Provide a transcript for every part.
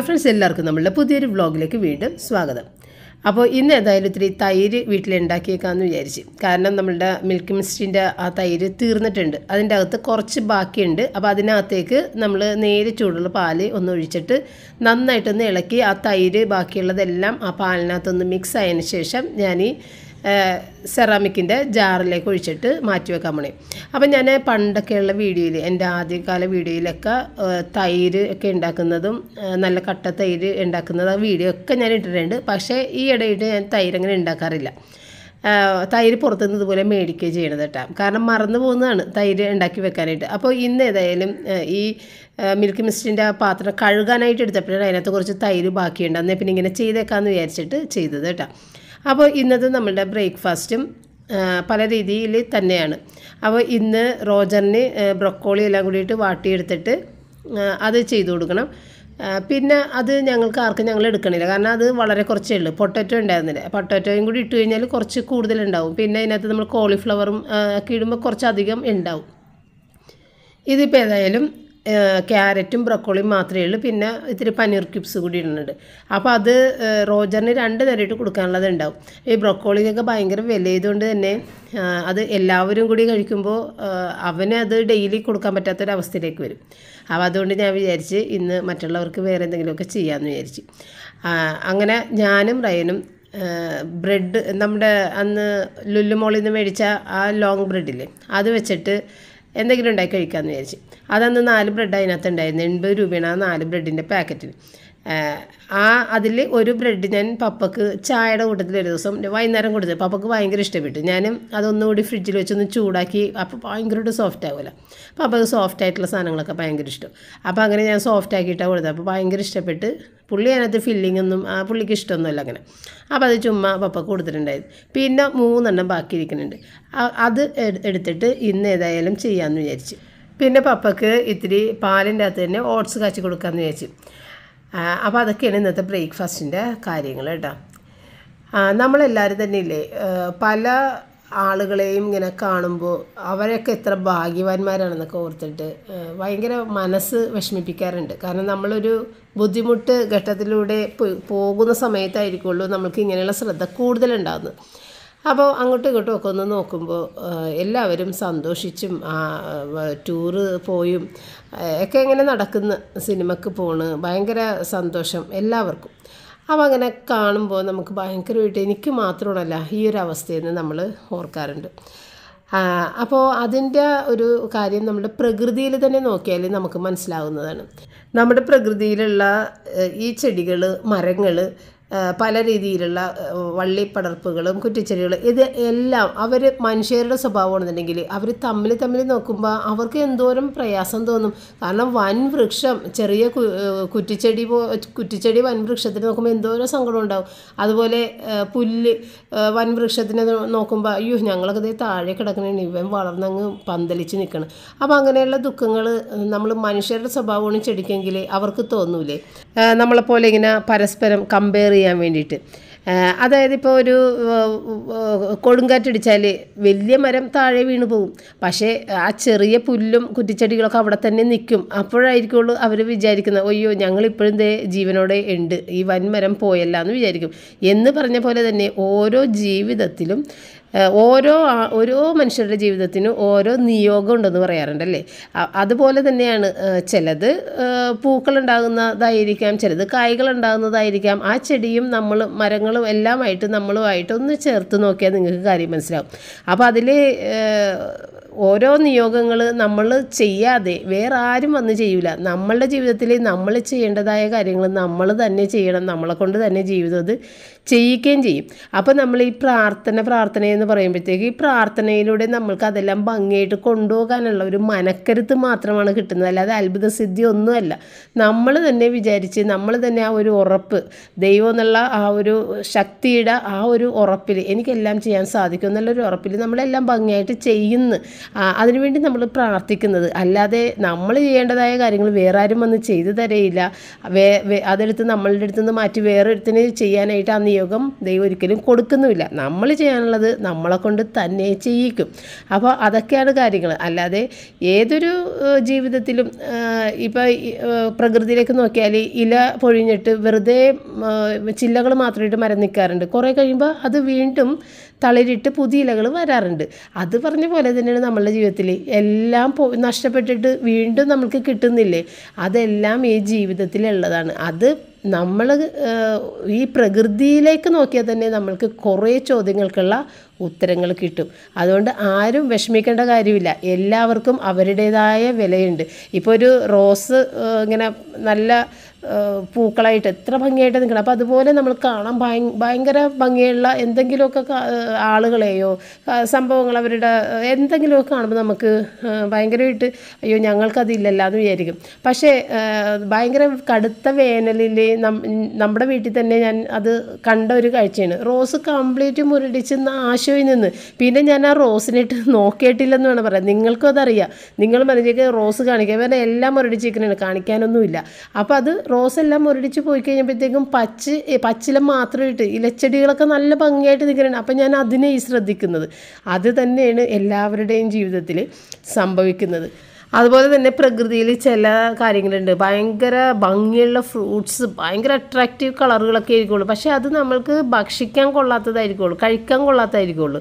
Hello friends എല്ലാവർക്കും നമ്മളുടെ പുതിയൊരു വ്ളോഗിലേക്ക് വീണ്ടും സ്വാഗതം. അപ്പോൾ ഇന്ന് ഏതായാലും ഇത്തിരി തൈര് വീട്ടിലുണ്ടാക്കിയേക്കാമെന്ന് വിചാരിച്ച്. കാരണം നമ്മളുടെ മിൽക്ക് മിസ്റ്റിന്റെ ആ തൈര് തീർന്നിട്ടുണ്ട്. അതിന്റെ അകത്ത് കുറച്ച് ബാക്കിയുണ്ട്. അപ്പോൾ അതിനകത്തേക്ക് നമ്മൾ നേരെ ചൂടുള്ള പാൽ ഒന്ന് ഒഴിച്ചിട്ട് നന്നായിട്ടൊന്ന് ഇളക്കി ആ തൈര് ബാക്കിയുള്ളതെല്ലാം ആ പാലിനകത്തൊന്ന് മിക്സ് ആയതിന് ശേഷം ഞാൻ ഈ സെറാമിക്കിന്റെ ജാറിലേക്ക് ഒഴിച്ചിട്ട് മാറ്റി വെക്കാൻ പോണേ. അപ്പം ഞാൻ പണ്ടൊക്കെയുള്ള വീഡിയോയിൽ എന്റെ ആദ്യകാല വീഡിയോയിലൊക്കെ തൈര് ഒക്കെ ഉണ്ടാക്കുന്നതും നല്ല കട്ട തൈര് ഉണ്ടാക്കുന്നതും ആ വീഡിയോ ഒക്കെ ഞാൻ ഇട്ടിട്ടുണ്ട്. പക്ഷേ ഈ ഇടയിട്ട് ഞാൻ തൈര് അങ്ങനെ ഉണ്ടാക്കാറില്ല. തൈര് പുറത്തുനിന്ന് ഇതുപോലെ മേടിക്കുകയും ചെയ്യണത് കേട്ടോ. കാരണം മറന്നു പോകുന്നതാണ് തൈര് ഉണ്ടാക്കി വെക്കാനായിട്ട്. അപ്പോൾ ഇന്ന് ഏതായാലും ഈ മിൽക്ക് മിസ്റ്റിന്റെ ആ പാത്രം കഴുകാനായിട്ട് എടുത്തപ്പോഴാണ് അതിനകത്ത് കുറച്ച് തൈര് ബാക്കിയുണ്ട്. പിന്നെ ഇങ്ങനെ ചെയ്തേക്കാമെന്ന് വിചാരിച്ചിട്ട് ചെയ്തത് കേട്ടോ. അപ്പോൾ ഇന്നത്തെ നമ്മളുടെ ബ്രേക്ക്ഫാസ്റ്റും പല രീതിയിൽ തന്നെയാണ്. അപ്പോൾ ഇന്ന് റോജറിന് ബ്രൊക്കോളി എല്ലാം കൂടിയിട്ട് വാട്ടിയെടുത്തിട്ട് അത് ചെയ്തു കൊടുക്കണം. പിന്നെ അത് ഞങ്ങൾക്ക് ആർക്കും ഞങ്ങൾ എടുക്കണില്ല. കാരണം അത് വളരെ കുറച്ചേ ഉള്ളൂ. പൊട്ടറ്റോ ഉണ്ടായിരുന്നില്ല. പൊട്ടറ്റോയും കൂടി ഇട്ട് കഴിഞ്ഞാൽ കുറച്ച് കൂടുതലുണ്ടാവും പിന്നെ അതിനകത്ത് നമ്മൾ കോളിഫ്ലവറും ഒക്കെ ഇടുമ്പോൾ കുറച്ചധികം ഉണ്ടാവും. ഇതിപ്പോൾ ഏതായാലും ക്യാരറ്റും ബ്രക്കോളിയും മാത്രമേ ഉള്ളൂ. പിന്നെ ഇത്തിരി പനീർ ക്യൂബ്സ് കൂടി ഇടുന്നുണ്ട്. അപ്പോൾ അത് റോജറിന് രണ്ട് നേരമായിട്ട് കൊടുക്കാനുള്ളത് ഉണ്ടാവും ഈ ബ്രക്കോളിക്കൊക്കെ ഭയങ്കര വില ചെയ്തുകൊണ്ട് തന്നെ അത് എല്ലാവരും കൂടി കഴിക്കുമ്പോൾ അവന് അത് ഡെയിലി കൊടുക്കാൻ പറ്റാത്തൊരവസ്ഥയിലേക്ക് വരും. അപ്പോൾ അതുകൊണ്ട് ഞാൻ വിചാരിച്ച് ഇന്ന് മറ്റുള്ളവർക്ക് വേറെ എന്തെങ്കിലുമൊക്കെ ചെയ്യാമെന്ന് വിചാരിച്ചു. അങ്ങനെ ഞാനും റയനും ബ്രെഡ് നമ്മുടെ അന്ന് ലുല്ലുമോളിൽ നിന്ന് മേടിച്ച ആ ലോങ് ബ്രെഡില്ലേ അത് വെച്ചിട്ട് എന്തെങ്കിലും ഉണ്ടാക്കി കഴിക്കാമെന്ന് വിചാരിച്ച്. അതന്ന് നാല് ബ്രെഡ് അതിനകത്ത് ഉണ്ടായിരുന്നു. എൺപത് രൂപയാണ് ആ നാല് ബ്രെഡിന്റെ പാക്കറ്റിന് ആ അതിൽ ഒരു ബ്രെഡ് ഞാൻ പപ്പക്ക് ചായയുടെ കൂട്ടത്തിൽ ഒരു ദിവസം വൈകുന്നേരം കൊടുത്തു പപ്പക്ക് ഭയങ്കര ഇഷ്ടപ്പെട്ടു. ഞാനും അതൊന്നുകൂടി ഫ്രിഡ്ജിൽ വെച്ചൊന്ന് ചൂടാക്കി. അപ്പോൾ ഭയങ്കരമായിട്ട് സോഫ്റ്റ് ആവുമല്ലോ അപ്പോൾ അപ്പോൾ സോഫ്റ്റ് ആയിട്ടുള്ള സാധനങ്ങളൊക്കെ ഭയങ്കര ഇഷ്ടം. അപ്പോൾ അങ്ങനെ ഞാൻ സോഫ്റ്റ് ആക്കിയിട്ടാണ് കൊടുത്തത്. അപ്പോൾ ഭയങ്കര ഇഷ്ടപ്പെട്ട് പുള്ളി അതിനകത്ത് ഫില്ലിംഗ് ഒന്നും ആ പുള്ളിക്ക് ഇഷ്ടമൊന്നുമല്ല അങ്ങനെ. അപ്പോൾ അത് ചുമ്മാ പപ്പ കൊടുത്തിട്ടുണ്ടായത് പിന്നെ മൂന്നെണ്ണം ബാക്കി ഇരിക്കുന്നുണ്ട്. അത് എടുത്തിട്ട് ഇന്ന് ഏതായാലും ചെയ്യാമെന്ന് വിചാരിച്ചു. പിന്നെ പപ്പക്ക് ഇത്തിരി പാലിന്റെ അകത്ത് തന്നെ ഓട്സ് കാച്ചി കൊടുക്കാമെന്ന് വിചാരിച്ചു. അപ്പോൾ അതൊക്കെയാണ് ഇന്നത്തെ ബ്രേക്ക്ഫാസ്റ്റിന്റെ കാര്യങ്ങൾ കേട്ടോ. നമ്മളെല്ലാവരും തന്നെ ഇല്ലേ പല ആളുകളെയും ഇങ്ങനെ കാണുമ്പോൾ അവരൊക്കെ എത്ര ഭാഗ്യവാന്മാരാണെന്നൊക്കെ ഓർത്തിട്ട് ഭയങ്കര മനസ്സ് വിഷമിപ്പിക്കാറുണ്ട്. കാരണം നമ്മളൊരു ബുദ്ധിമുട്ട് ഘട്ടത്തിലൂടെ പോകുന്ന സമയത്തായിരിക്കുള്ളൂ നമ്മൾക്ക് ഇങ്ങനെയുള്ള ശ്രദ്ധ കൂടുതലുണ്ടാകുന്നത് അപ്പോൾ അങ്ങോട്ടും ഇങ്ങോട്ടും ഒക്കെ ഒന്ന് നോക്കുമ്പോൾ എല്ലാവരും സന്തോഷിച്ചും ടൂറ് പോയും ഒക്കെ ഇങ്ങനെ നടക്കുന്ന സിനിമക്ക് പോണ് ഭയങ്കര സന്തോഷം എല്ലാവർക്കും. അപ്പോൾ അങ്ങനെ കാണുമ്പോൾ നമുക്ക് ഭയങ്കരമായിട്ട് എനിക്ക് മാത്രമല്ല ഈ ഒരു അവസ്ഥയിൽ നമ്മൾ ഓർക്കാറുണ്ട്. അപ്പോൾ അതിന്റെ ഒരു കാര്യം നമ്മുടെ പ്രകൃതിയിൽ തന്നെ നോക്കിയാൽ നമുക്ക് മനസ്സിലാവുന്നതാണ്. നമ്മുടെ പ്രകൃതിയിലുള്ള ഈ ചെടികൾ മരങ്ങൾ പല രീതിയിലുള്ള വള്ളിപ്പടർപ്പുകളും കുറ്റിച്ചെടികളും ഇത് എല്ലാം അവർ മനുഷ്യരുടെ സ്വഭാവമാണെന്നുണ്ടെങ്കിൽ അവർ തമ്മിൽ തമ്മിൽ നോക്കുമ്പോൾ അവർക്ക് എന്തോരം പ്രയാസം തോന്നും. കാരണം വൻ വൃക്ഷം ചെറിയ കുറ്റിച്ചെടി പോ കുറ്റിച്ചെടി വൻ വൃക്ഷത്തിന് നോക്കുമ്പോൾ എന്തോരം സങ്കടം ഉണ്ടാവും. അതുപോലെ പുല്ല് വൻ വൃക്ഷത്തിനെ നോക്കുമ്പോൾ അയ്യോ ഞങ്ങളൊക്കെ ഇതേ താഴെ കിടക്കണേ ഇവൻ വളർന്നങ്ങ് പന്തലിച്ച് നിൽക്കണം അപ്പോൾ അങ്ങനെയുള്ള ദുഃഖങ്ങൾ നമ്മൾ മനുഷ്യരുടെ സ്വഭാവമാണ് ചെടിക്കെങ്കിൽ അവർക്ക് തോന്നൂലേ? നമ്മളെപ്പോലെ ഇങ്ങനെ പരസ്പരം കമ്പയർ ചെയ്യാൻ വേണ്ടിയിട്ട്. അതായത് ഇപ്പോൾ ഒരു കൊടുങ്കാറ്റടിച്ചാൽ വലിയ മരം താഴെ വീണ് പോകും പക്ഷേ ആ ചെറിയ പുല്ലും കുറ്റിച്ചെടികളൊക്കെ അവിടെ തന്നെ നിൽക്കും. അപ്പോഴായിരിക്കുള്ളൂ അവർ വിചാരിക്കുന്നത് അയ്യോ ഞങ്ങളിപ്പോഴും ദേ ജീവനോടെ ഉണ്ട്. ഈ വൻമരം പോയല്ല എന്ന് വിചാരിക്കും. എന്ന് പറഞ്ഞ പോലെ തന്നെ ഓരോ ജീവിതത്തിലും ഓരോ ഓരോ മനുഷ്യരുടെ ജീവിതത്തിനും ഓരോ നിയോഗം ഉണ്ടെന്ന് പറയാറുണ്ടല്ലേ അതുപോലെ തന്നെയാണ് ചിലത് പൂക്കളുണ്ടാകുന്നതായിരിക്കാം ചിലത് കായ്കൾ ഉണ്ടാകുന്നതായിരിക്കാം ആ ചെടിയും നമ്മൾ മരങ്ങളും എല്ലാമായിട്ട് നമ്മളുമായിട്ട് ഒന്ന് ചേർത്ത് നോക്കിയാൽ നിങ്ങൾക്ക് കാര്യം മനസ്സിലാവും. അപ്പോൾ അതിൽ ഓരോ നിയോഗങ്ങൾ നമ്മൾ ചെയ്യാതെ വേറെ ആരും വന്ന് ചെയ്യില്ല നമ്മളുടെ ജീവിതത്തിൽ നമ്മൾ ചെയ്യേണ്ടതായ കാര്യങ്ങൾ നമ്മൾ തന്നെ ചെയ്യണം. നമ്മളെ കൊണ്ട് തന്നെ ജീവിതം ചെയ്യിക്കുകയും ചെയ്യും. അപ്പോൾ നമ്മൾ ഈ പ്രാർത്ഥന പ്രാർത്ഥന എന്ന് പറയുമ്പോഴത്തേക്ക് ഈ പ്രാർത്ഥനയിലൂടെ നമ്മൾക്ക് അതെല്ലാം ഭംഗിയായിട്ട് കൊണ്ടുപോകാനുള്ള ഒരു മനക്കരുത്ത് മാത്രമാണ് കിട്ടുന്നത്. അല്ലാതെ അത്ഭുത സിദ്ധി ഒന്നുമല്ല. നമ്മൾ തന്നെ വിചാരിച്ച് നമ്മൾ തന്നെ ആ ഒരു ഉറപ്പ് ദൈവം എന്നുള്ള ആ ഒരു ശക്തിയുടെ ആ ഒരു ഉറപ്പിൽ എനിക്കെല്ലാം ചെയ്യാൻ സാധിക്കും എന്നുള്ളൊരു ഉറപ്പിൽ നമ്മളെല്ലാം ഭംഗിയായിട്ട് ചെയ്യുന്നു. അതിനുവേണ്ടി നമ്മൾ പ്രാർത്ഥിക്കുന്നത്. അല്ലാതെ നമ്മൾ ചെയ്യേണ്ടതായ കാര്യങ്ങൾ വേറെ ആരും വന്ന് ചെയ്തു തരയില്ല. വേ അതെടുത്ത് നമ്മളുടെ അടുത്ത് നിന്ന് മാറ്റി വേറെ ചെയ്യാനായിട്ട് ആ നിയോഗം ദൈവം ഒരിക്കലും കൊടുക്കുന്നുമില്ല. നമ്മൾ ചെയ്യാനുള്ളത് നമ്മളെ കൊണ്ട് തന്നെ ചെയ്യിക്കും. അപ്പോൾ അതൊക്കെയാണ് കാര്യങ്ങൾ. അല്ലാതെ ഏതൊരു ജീവിതത്തിലും ഇപ്പോൾ പ്രകൃതിയിലേക്ക് നോക്കിയാൽ ഇല പൊഴിഞ്ഞിട്ട് വെറുതെ ചില്ലകൾ മാത്രമായിട്ട് മരം നിൽക്കാറുണ്ട്. കുറേ കഴിയുമ്പോൾ അത് വീണ്ടും തളിരിട്ട് പുതിയ ഇലകൾ വരാറുണ്ട്. അത് പറഞ്ഞ പോലെ തന്നെയാണ് നമ്മളുടെ ജീവിതത്തിൽ. എല്ലാം പോ നഷ്ടപ്പെട്ടിട്ട് വീണ്ടും നമുക്ക് കിട്ടുന്നില്ലേ? അതെല്ലാം ഈ ജീവിതത്തിലുള്ളതാണ് അത് നമ്മൾ ഈ പ്രകൃതിയിലേക്ക് നോക്കിയാൽ തന്നെ നമ്മൾക്ക് കുറേ ചോദ്യങ്ങൾക്കുള്ള ഉത്തരങ്ങൾ കിട്ടും. അതുകൊണ്ട് ആരും വിഷമിക്കേണ്ട കാര്യമില്ല. എല്ലാവർക്കും അവരുടേതായ വിലയുണ്ട്. ഇപ്പോൾ ഒരു റോസ് ഇങ്ങനെ നല്ല പൂക്കളായിട്ട് എത്ര ഭംഗിയായിട്ട് നിൽക്കണം. അപ്പോൾ അതുപോലെ നമ്മൾ കാണാൻ ഭയ ഭയങ്കര ഭംഗിയുള്ള എന്തെങ്കിലുമൊക്കെ ആളുകളെയോ സംഭവങ്ങൾ അവരുടെ എന്തെങ്കിലുമൊക്കെ കാണുമ്പോൾ നമുക്ക് ഭയങ്കരമായിട്ട് അയ്യോ ഞങ്ങൾക്കതില്ലല്ലോ എന്ന് വിചാരിക്കും. പക്ഷേ ഭയങ്കര കടുത്ത വേനലിൽ നമ്മുടെ വീട്ടിൽ തന്നെ ഞാൻ അത് കണ്ട ഒരു കാഴ്ചയാണ്. റോസ് കംപ്ലീറ്റ് മുരടിച്ച് നാശമായി നിന്ന്. പിന്നെ ഞാൻ ആ റോസിനിട്ട് നോക്കിയിട്ടില്ലെന്ന് വേണം പറയാം നിങ്ങൾക്കും അതറിയാം. നിങ്ങൾ മനസ്സിലേക്ക് റോസ് കാണിക്കുക വേറെ എല്ലാം മുരടിച്ചിരിക്കുന്നതാണ് കാണിക്കാനൊന്നുമില്ല. അപ്പോൾ അത് റോസ് എല്ലാം മുരടിച്ച് പോയി കഴിഞ്ഞപ്പോഴത്തേക്കും പച്ച പച്ചില ഇട്ട് ഇലച്ചെടികളൊക്കെ നല്ല ഭംഗിയായിട്ട് നിൽക്കുന്നുണ്ട്. അപ്പം ഞാൻ അതിനെ ഈ ശ്രദ്ധിക്കുന്നത്. അത് തന്നെയാണ് എല്ലാവരുടെയും ജീവിതത്തിൽ സംഭവിക്കുന്നത്. അതുപോലെ തന്നെ പ്രകൃതിയിൽ ചില കാര്യങ്ങളുണ്ട്. ഭയങ്കര ഭംഗിയുള്ള ഫ്രൂട്ട്സ് ഭയങ്കര അട്രാക്റ്റീവ് കളറുകളൊക്കെ ആയിരിക്കുള്ളൂ. പക്ഷേ അത് നമ്മൾക്ക് ഭക്ഷിക്കാൻ കൊള്ളാത്തതായിരിക്കുള്ളൂ കഴിക്കാൻ കൊള്ളാത്തതായിരിക്കുള്ളൂ.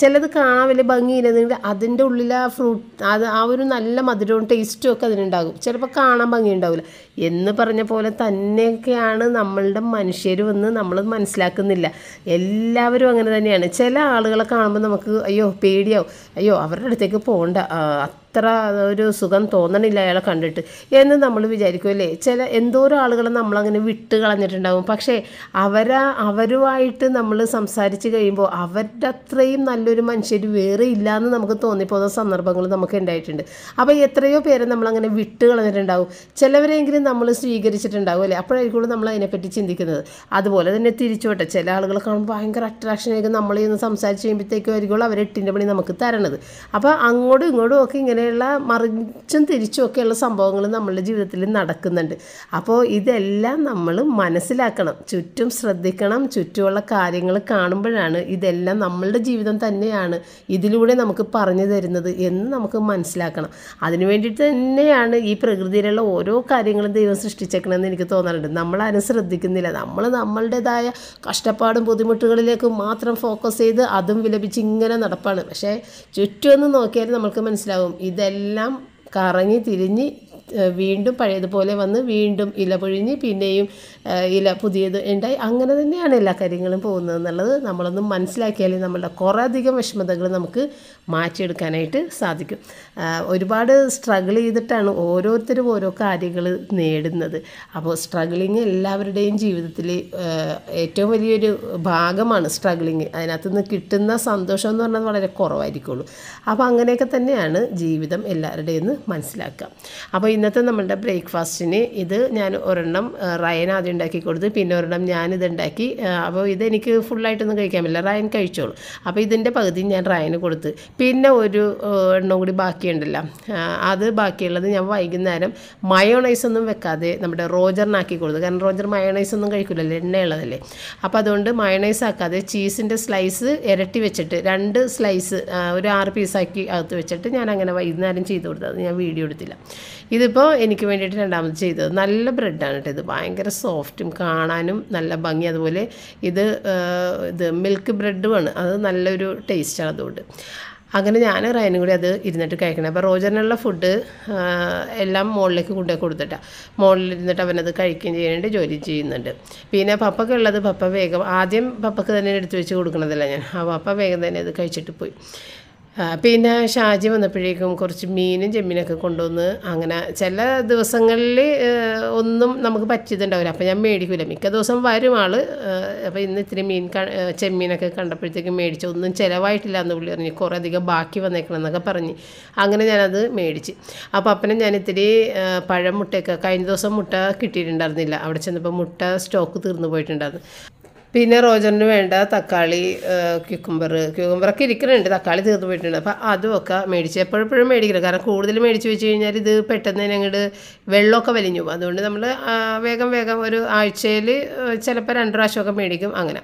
ചിലത് കാണാൻ വലിയ ഭംഗിയില്ലെന്നെങ്കിൽ അതിന്റെ ഉള്ളിൽ ആ ഫ്രൂട്ട് അത് ആ ഒരു നല്ല മധുരവും ടേസ്റ്റും ഒക്കെ അതിനുണ്ടാകും. ചിലപ്പോൾ കാണാൻ ഭംഗി ഉണ്ടാവില്ല എന്ന് പറഞ്ഞ പോലെ തന്നെയൊക്കെയാണ് നമ്മളുടെ മനുഷ്യർ വന്ന് നമ്മൾ മനസ്സിലാക്കുന്നില്ല. എല്ലാവരും അങ്ങനെ തന്നെയാണ്. ചില ആളുകളെ കാണുമ്പോൾ നമുക്ക് അയ്യോ പേടിയാവും. അയ്യോ അവരുടെ അടുത്തേക്ക് പോകണ്ട അത്ര ഒരു സുഖം തോന്നണില്ല അയാളെ കണ്ടിട്ട്. എന്ന് നമ്മൾ വിചാരിക്കുമല്ലേ ചില എന്തോരോ ആളുകളെ നമ്മളങ്ങനെ വിട്ട് കളഞ്ഞിട്ടുണ്ടാവും. പക്ഷേ അവരാ അവരുമായിട്ട് നമ്മൾ സംസാരിച്ച് കഴിയുമ്പോൾ അവരുടെ അത്രയും നല്ലൊരു മനുഷ്യർ വേറെ ഇല്ല എന്ന് നമുക്ക് തോന്നിപ്പോകുന്ന സന്ദർഭങ്ങൾ നമുക്ക് ഉണ്ടായിട്ടുണ്ട്. അപ്പോൾ എത്രയോ പേരെ നമ്മളങ്ങനെ വിട്ട് കളഞ്ഞിട്ടുണ്ടാവും. ചിലവരെങ്കിലും നമ്മൾ സ്വീകരിച്ചിട്ടുണ്ടാവും അല്ലേ അപ്പോഴായിരിക്കും നമ്മൾ അതിനെപ്പറ്റി ചിന്തിക്കുന്നത്. അതുപോലെ തന്നെ തിരിച്ചുവിട്ടെ ചില ആളുകൾ കാണുമ്പോൾ ഭയങ്കര അട്രാക്ഷൻ ആയിരിക്കും നമ്മളെ ഒന്ന് സംസാരിച്ച് കഴിയുമ്പോഴത്തേക്കും ആയിരിക്കും അവർ എട്ടിന്റെ പണി നമുക്ക് തരണത്. അപ്പോൾ അങ്ങോട്ടും ഇങ്ങോട്ടും ഒക്കെ ഇങ്ങനെയുള്ള മറിച്ചും തിരിച്ചും ഒക്കെയുള്ള സംഭവങ്ങൾ നമ്മളുടെ ജീവിതത്തിൽ നടക്കുന്നുണ്ട്. അപ്പോൾ ഇതെല്ലാം നമ്മൾ മനസ്സിലാക്കണം. ചുറ്റും ശ്രദ്ധിക്കണം. ചുറ്റുമുള്ള കാര്യങ്ങൾ കാണുമ്പോഴാണ് ഇതെല്ലാം നമ്മളുടെ ജീവിതം തന്നെയാണ് ഇതിലൂടെ നമുക്ക് പറഞ്ഞു തരുന്നത് എന്ന് നമുക്ക് മനസ്സിലാക്കണം. അതിനു വേണ്ടിയിട്ട് തന്നെയാണ് ഈ പ്രകൃതിയിലുള്ള ഓരോ കാര്യങ്ങളും ദൈവം സൃഷ്ടിച്ചേക്കണമെന്ന് എനിക്ക് തോന്നാറുണ്ട്. നമ്മളാരും ശ്രദ്ധിക്കുന്നില്ല. നമ്മൾ നമ്മളുടേതായ കഷ്ടപ്പാടും ബുദ്ധിമുട്ടുകളിലേക്ക് മാത്രം ഫോക്കസ് ചെയ്ത് അതും വിലപിച്ച് ഇങ്ങനെ നടപ്പാണ്. പക്ഷേ ചുറ്റുമെന്ന് നോക്കിയാൽ നമുക്ക് മനസ്സിലാവും. ഇതെല്ലാം കറങ്ങി തിരിഞ്ഞ് വീണ്ടും പഴയതുപോലെ വന്ന് വീണ്ടും ഇല പൊഴിഞ്ഞ് പിന്നെയും ഇല പുതിയത് ഉണ്ടായി. അങ്ങനെ തന്നെയാണ് എല്ലാ കാര്യങ്ങളും പോകുന്നത് എന്നുള്ളത് നമ്മളൊന്നും മനസ്സിലാക്കിയാലേ നമ്മളുടെ കുറേ അധികം വിഷമതകൾ നമുക്ക് മാറ്റിയെടുക്കാനായിട്ട് സാധിക്കും. ഒരുപാട് സ്ട്രഗിൾ ചെയ്തിട്ടാണ് ഓരോരുത്തരും ഓരോ കാര്യങ്ങൾ നേടുന്നത്. അപ്പോൾ സ്ട്രഗിളിങ് എല്ലാവരുടെയും ജീവിതത്തിൽ ഏറ്റവും വലിയൊരു ഭാഗമാണ് സ്ട്രഗിളിങ്. അതിനകത്ത് നിന്ന് കിട്ടുന്ന സന്തോഷം എന്ന് പറഞ്ഞാൽ വളരെ കുറവായിരിക്കുള്ളൂ. അപ്പോൾ അങ്ങനെയൊക്കെ തന്നെയാണ് ജീവിതം എല്ലാവരുടെയും എന്ന് മനസ്സിലാക്കുക അപ്പോൾ ഇന്നത്തെ നമ്മളുടെ ബ്രേക്ക്ഫാസ്റ്റിന് ഇത് ഞാൻ ഒരെണ്ണം റയൻ ആദ്യം ഉണ്ടാക്കി കൊടുത്ത്. പിന്നെ ഒരെണ്ണം ഞാനിത് ഉണ്ടാക്കി. അപ്പോൾ ഇതെനിക്ക് ഫുള്ളായിട്ടൊന്നും കഴിക്കാൻ പറ്റില്ല. റയൻ കഴിച്ചോളൂ. അപ്പോൾ ഇതിന്റെ പകുതി ഞാൻ റയന് കൊടുത്ത്. പിന്നെ ഒരു എണ്ണം കൂടി ബാക്കിയുണ്ടല്ലോ. അത് ബാക്കിയുള്ളത് ഞാൻ വൈകുന്നേരം മയോണൈസ് ഒന്നും വെക്കാതെ നമ്മുടെ റോജറിനാക്കി കൊടുത്തു. കാരണം റോജർ മയോണൈസ് ഒന്നും കഴിക്കില്ലല്ലോ എണ്ണയുള്ളതല്ലേ. അപ്പോൾ അതുകൊണ്ട് മയോണൈസ് ആക്കാതെ ചീസിന്റെ സ്ലൈസ് ഇരട്ടി വെച്ചിട്ട് രണ്ട് സ്ലൈസ് ഒരു ആറ് പീസാക്കി അകത്ത് വെച്ചിട്ട് ഞാൻ അങ്ങനെ വൈകുന്നേരം ചെയ്ത് കൊടുത്തത് ഞാൻ വീഡിയോ എടുത്തില്ല. ഇതിപ്പോൾ എനിക്ക് വേണ്ടിയിട്ട് രണ്ടാമത് ചെയ്തത് നല്ല ബ്രെഡാണ് കേട്ടോ ഇത്. ഭയങ്കര സോഫ്റ്റും കാണാനും നല്ല ഭംഗി. അതുപോലെ ഇത് ഇത് മിൽക്ക് ബ്രെഡുമാണ് അത് നല്ലൊരു ടേസ്റ്റാണ് അതുകൊണ്ട്. അങ്ങനെ ഞാൻ റയനും കൂടി അത് ഇരുന്നിട്ട് കഴിക്കണം. അപ്പോൾ റോജറിനുള്ള ഫുഡ് എല്ലാം മുകളിലേക്ക് കൊണ്ടുപോയി കൊടുത്തിട്ടാണ് മുകളിൽ ഇരുന്നിട്ട് അവനത് കഴിക്കുകയും ചെയ്യുന്നുണ്ട് ജോലി ചെയ്യുന്നുണ്ട്. പിന്നെ പപ്പക്ക് ഉള്ളത് പപ്പ വേഗം ആദ്യം പപ്പക്ക് തന്നെ എടുത്തു വെച്ച് കൊടുക്കണതല്ല ഞാൻ. ആ പപ്പ വേഗം തന്നെ അത് കഴിച്ചിട്ട് പോയി. പിന്നെ ഷാജി വന്നപ്പോഴേക്കും കുറച്ച് മീനും ചെമ്മീനൊക്കെ കൊണ്ടുവന്ന് അങ്ങനെ ചില ദിവസങ്ങളിൽ ഒന്നും നമുക്ക് പറ്റിയതുണ്ടാവില്ല അപ്പോൾ ഞാൻ മേടിക്കില്ല മിക്ക ദിവസം വരും ആൾ. അപ്പോൾ ഇന്ന് ഇത്തിരി മീൻ ചെമ്മീനൊക്കെ കണ്ടപ്പോഴത്തേക്കും മേടിച്ചു. ഒന്നും ചിലവായിട്ടില്ല എന്ന് പുള്ളി പറഞ്ഞു. കുറേ അധികം ബാക്കി വന്നേക്കണം എന്നൊക്കെ പറഞ്ഞ്. അങ്ങനെ ഞാനത് മേടിച്ച്. അപ്പോൾ അപ്പനെ ഞാൻ ഇത്തിരി പഴം മുട്ടയൊക്കെ കഴിഞ്ഞ ദിവസം മുട്ട കിട്ടിയിട്ടുണ്ടായിരുന്നില്ല. അവിടെ ചെന്നപ്പോൾ മുട്ട സ്റ്റോക്ക് തീർന്നു പോയിട്ടുണ്ടായിരുന്നു. പിന്നെ റോജറിന് വേണ്ട തക്കാളി ക്യൂക്കുംബർ ക്യൂക്കുംബറൊക്കെ ഇരിക്കുന്നുണ്ട് തക്കാളി തീർന്നു പോയിട്ടുണ്ട്. അപ്പോൾ അതുമൊക്കെ മേടിച്ച് എപ്പോഴെപ്പോഴും മേടിക്കണം. കാരണം കൂടുതൽ മേടിച്ച് വെച്ച് കഴിഞ്ഞാൽ ഇത് പെട്ടെന്ന് തന്നെ അങ്ങോട്ട് വെള്ളമൊക്കെ വലിഞ്ഞു പോകും. അതുകൊണ്ട് നമ്മൾ വേഗം വേഗം ഒരു ആഴ്ചയിൽ ചിലപ്പോൾ രണ്ട് പ്രാവശ്യമൊക്കെ മേടിക്കും അങ്ങനെ.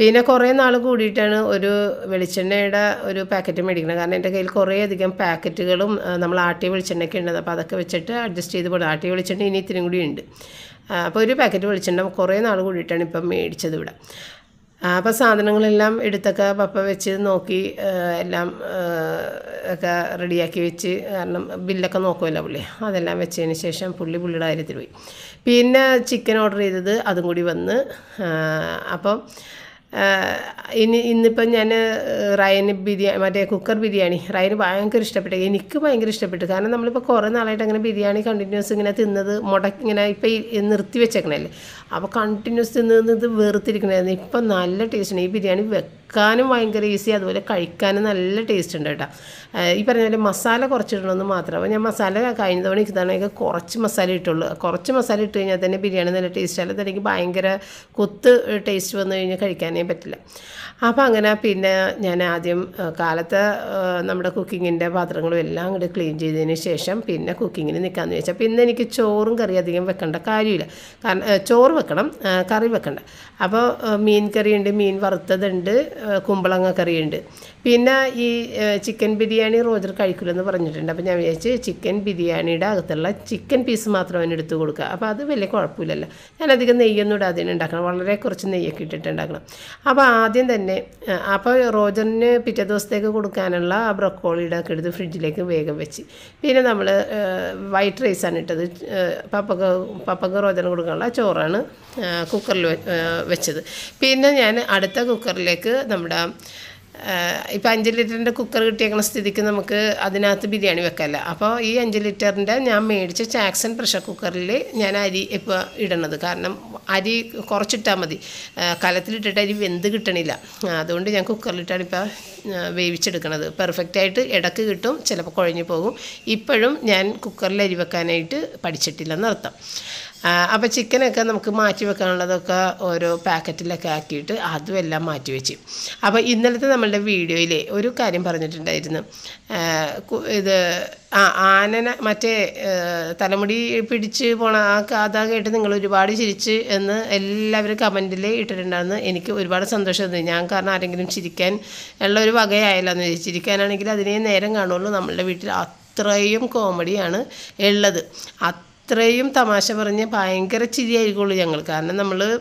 പിന്നെ കുറേ നാൾ കൂടിയിട്ടാണ് ഒരു വെളിച്ചെണ്ണയുടെ ഒരു പാക്കറ്റ് മേടിക്കുന്നത്. കാരണം എന്റെ കയ്യിൽ കുറേ അധികം പാക്കറ്റുകളും നമ്മൾ ആട്ടിയ വെളിച്ചെണ്ണയൊക്കെ ഉണ്ടെന്ന് അപ്പോൾ അതൊക്കെ വെച്ചിട്ട് അഡ്ജസ്റ്റ് ചെയ്ത് പോകണം ആട്ടിയ വെളിച്ചെണ്ണ ഇനി ഇത്തിരി കൂടി ഉണ്ട്. അപ്പോൾ ഒരു പാക്കറ്റ് വെളിച്ചെണ്ണ കുറേ നാൾ കൂടിയിട്ടാണ് ഇപ്പം മേടിച്ചത് ഇവിടെ. അപ്പോൾ സാധനങ്ങളെല്ലാം എടുത്തൊക്കെ പപ്പ വെച്ച് നോക്കി എല്ലാം ഒക്കെ റെഡിയാക്കി വെച്ച് കാരണം ബില്ലൊക്കെ നോക്കുമല്ലോ പുള്ളി. അതെല്ലാം വെച്ചതിന് ശേഷം പുള്ളി പുള്ളിയുടെ കാര്യത്തിൽ പോയി. പിന്നെ ചിക്കൻ ഓർഡർ ചെയ്തത് അതും കൂടി വന്ന് അപ്പം ഇനി ഇന്നിപ്പം ഞാൻ റയന് ബിരിയാണി മറ്റേ കുക്കർ ബിരിയാണി. റയന് ഭയങ്കര ഇഷ്ടപ്പെട്ടു. എനിക്ക് ഭയങ്കര ഇഷ്ടപ്പെട്ടു. കാരണം നമ്മളിപ്പോൾ കുറേ നാളായിട്ട് അങ്ങനെ ബിരിയാണി കണ്ടിന്യൂസ് ഇങ്ങനെ തിന്നത് മുടക്കി ഇങ്ങനെ ഇപ്പം നിർത്തി വെച്ചേക്കണല്ലേ അപ്പോൾ കണ്ടിന്യൂസ് തിന്നത് വേർത്തിരിക്കണമായിരുന്നു ഇപ്പം നല്ല ടേസ്റ്റാണ് ഈ ബിരിയാണി വെക്കാനും ഭയങ്കര ഈസി അതുപോലെ കഴിക്കാനും നല്ല ടേസ്റ്റ് ഉണ്ട് കേട്ടോ. ഈ പറഞ്ഞ പോലെ മസാല കുറച്ചിടണമെന്ന് മാത്രം. അപ്പോൾ ഞാൻ മസാല കഴിഞ്ഞ തവണ ഇതാണെങ്കിൽ കുറച്ച് മസാല ഇട്ടുള്ളൂ. കുറച്ച് മസാല ഇട്ട് കഴിഞ്ഞാൽ തന്നെ ബിരിയാണി നല്ല ടേസ്റ്റ് അല്ലാതെ എനിക്ക് ഭയങ്കര കൊത്ത് ടേസ്റ്റ് വന്നു കഴിഞ്ഞാൽ കഴിക്കാനേ പറ്റില്ല. അപ്പോൾ അങ്ങനെ പിന്നെ ഞാൻ ആദ്യം കാലത്ത് നമ്മുടെ കുക്കിങ്ങിന്റെ പാത്രങ്ങളും എല്ലാം അങ്ങോട്ട് ക്ലീൻ ചെയ്തതിന് ശേഷം പിന്നെ കുക്കിങ്ങിന് നിൽക്കാമെന്ന് ചോദിച്ചാൽ പിന്നെ എനിക്ക് ചോറും കറി അധികം വെക്കേണ്ട കാര്യമില്ല. കാരണം ചോറ് വെക്കണം കറി വെക്കണ്ട. അപ്പോൾ മീൻ കറിയുണ്ട് മീൻ വറുത്തതുണ്ട് കുമ്പളങ്ങ കറിയുണ്ട്. പിന്നെ ഈ ചിക്കൻ ബിരിയാണി റോജർ കഴിക്കില്ലെന്ന് പറഞ്ഞിട്ടുണ്ട്. അപ്പോൾ ഞാൻ വിചാരിച്ച് ചിക്കൻ ബിരിയാണിയുടെ അകത്തുള്ള ചിക്കൻ പീസ് മാത്രം അവന് എടുത്ത് കൊടുക്കുക. അപ്പോൾ അത് വലിയ കുഴപ്പമില്ലല്ലോ. ഞാനധികം നെയ്യൊന്നും ഇടാതെ ഉണ്ടാക്കണം വളരെ കുറച്ച് നെയ്യൊക്കെ ഇട്ടിട്ട് ഉണ്ടാക്കണം. അപ്പോൾ ആദ്യം തന്നെ അപ്പോൾ റോജറിന് പിറ്റേ ദിവസത്തേക്ക് കൊടുക്കാനുള്ള ആ ബ്രക്കോളിയുടെ ഒക്കെ എടുത്ത് ഫ്രിഡ്ജിലേക്ക് വേഗം വെച്ച്. പിന്നെ നമ്മൾ വൈറ്റ് റൈസാണ് ഇട്ടത്. പപ്പക്ക് പപ്പക്ക് റോജറിന് കൊടുക്കാനുള്ള ചോറാണ് കുക്കറിൽ വെച്ചത്. പിന്നെ ഞാൻ അടുത്ത കുക്കറിലേക്ക് നമ്മുടെ ഇപ്പം അഞ്ച് ലിറ്ററിന്റെ കുക്കർ കിട്ടിയേക്കുന്ന സ്ഥിതിക്ക് നമുക്ക് അതിനകത്ത് ബിരിയാണി വെക്കാമല്ല അപ്പോൾ ഈ അഞ്ച് ലിറ്ററിന്റെ ഞാൻ മേടിച്ച ചാക്സൺ പ്രഷർ കുക്കറിൽ ഞാൻ അരി ഇപ്പോൾ ഇടണത്. കാരണം അരി കുറച്ചിട്ടാൽ മതി. കലത്തിലിട്ടിട്ട് അരി വെന്ത് കിട്ടണില്ല. അതുകൊണ്ട് ഞാൻ കുക്കറിലിട്ടാണ് ഇപ്പോൾ വേവിച്ചെടുക്കണത്. പെർഫെക്റ്റായിട്ട് ഇടയ്ക്ക് കിട്ടും ചിലപ്പോൾ കുഴഞ്ഞു പോകും. ഇപ്പോഴും ഞാൻ കുക്കറിൽ അരി വെക്കാനായിട്ട് പഠിച്ചിട്ടില്ലെന്ന് അർത്ഥം അപ്പോൾ ചിക്കനൊക്കെ നമുക്ക് മാറ്റി വെക്കാനുള്ളതൊക്കെ ഓരോ പാക്കറ്റിലൊക്കെ ആക്കിയിട്ട് അതും എല്ലാം മാറ്റി വെച്ച്. അപ്പോൾ ഇന്നലത്തെ നമ്മളുടെ വീഡിയോയിൽ ഒരു കാര്യം പറഞ്ഞിട്ടുണ്ടായിരുന്നു. ഇത് ആ ആനന മറ്റേ തലമുടി പിടിച്ച് പോണ ആ കഥ കേട്ട് നിങ്ങൾ ഒരുപാട് ചിരിച്ച് എന്ന് എല്ലാവരും കമന്റിൽ ഇട്ടിട്ടുണ്ടായിരുന്നു. എനിക്ക് ഒരുപാട് സന്തോഷം തോന്നി ഞാൻ കാരണം ആരെങ്കിലും ചിരിക്കാൻ ഉള്ള ഒരു വകയായല്ലോ എന്ന് ചിരിക്കാനാണെങ്കിൽ അതിനെ നേരം കാണുള്ളൂ. നമ്മളുടെ വീട്ടിൽ അത്രയും കോമഡിയാണ് ഉള്ളത്. അത്രയും തമാശ പറഞ്ഞ് ഭയങ്കര ചിരിയായിരിക്കുള്ളൂ ഞങ്ങൾ. കാരണം നമ്മൾ